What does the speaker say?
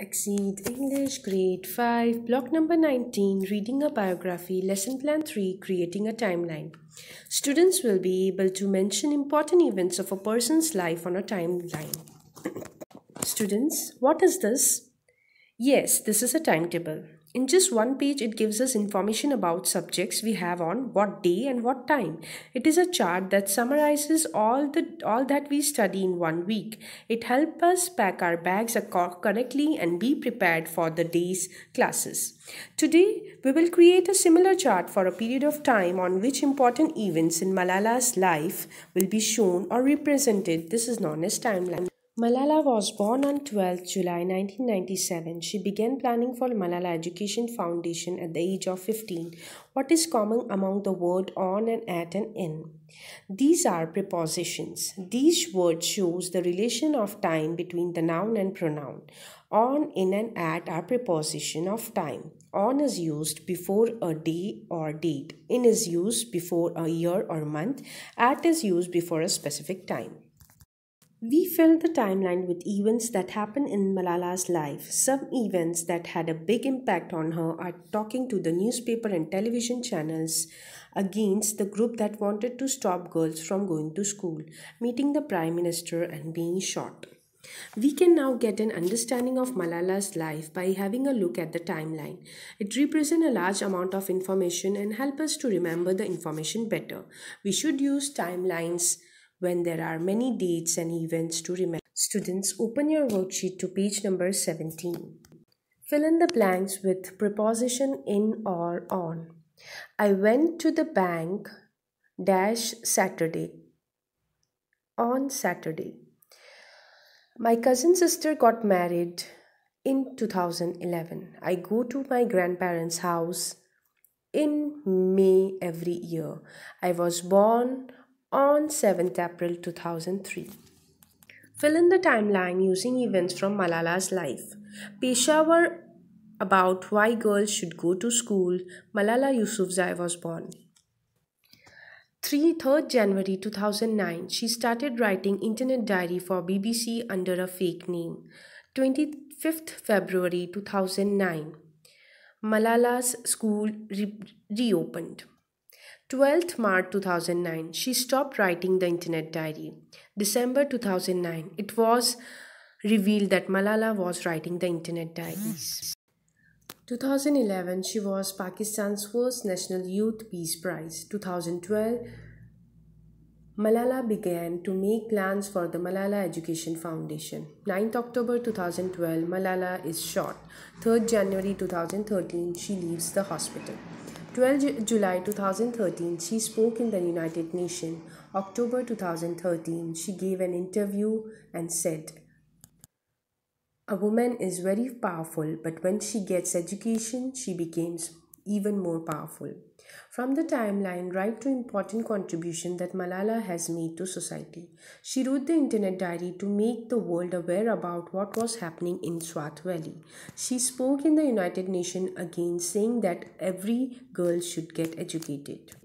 XSEED English Grade 5 Block number 19 Reading a Biography Lesson Plan 3 Creating a Timeline Students will be able to mention important events of a person's life on a timeline. Students, what is this? Yes, this is a timetable. In just one page, it gives us information about subjects we have on what day and what time. It is a chart that summarizes all the all that we study in one week. It helps us pack our bags correctly and be prepared for the day's classes. Today, we will create a similar chart for a period of time on which important events in Malala's life will be shown or represented. This is known as timeline. Malala was born on 12 July 1997. She began planning for Malala Education Foundation at the age of 15. What is common among the word on and at and in? These are prepositions. These words shows the relation of time between the noun and pronoun. On, in and at are preposition of time. On is used before a day or date. In is used before a year or month. At is used before a specific time. We filled the timeline with events that happened in Malala's life. Some events that had a big impact on her are talking to the newspaper and television channels against the group that wanted to stop girls from going to school, meeting the prime minister, and being shot. We can now get an understanding of Malala's life by having a look at the timeline. It represents a large amount of information and help us to remember the information better. We should use timelines when there are many dates and events to remember. Students, open your worksheet to page number 17. Fill in the blanks with preposition in or on. I went to the bank dash Saturday. On Saturday. My cousin sister got married in 2011. I go to my grandparents' house in May every year. I was born on 7th April 2003. Fill in the timeline using events from Malala's life. Peshawar about why girls should go to school. Malala Yousafzai was born. 3 3rd January 2009 she started writing internet diary for BBC under a fake name. 25th February 2009 Malala's school re- reopened. 12th March 2009, she stopped writing the internet diary. December 2009, it was revealed that Malala was writing the internet diaries. 2011, she was Pakistan's first National Youth Peace Prize. 2012, Malala began to make plans for the Malala Education Foundation. 9th October 2012, Malala is shot. 3rd January 2013, she leaves the hospital. 12 July 2013, she spoke in the United Nations. October 2013, she gave an interview and said, A woman is very powerful, but when she gets education, she becomes even more powerful. From the timeline right to important contribution that Malala has made to society. She wrote the internet diary to make the world aware about what was happening in Swat Valley. She spoke in the United Nations again saying that every girl should get educated.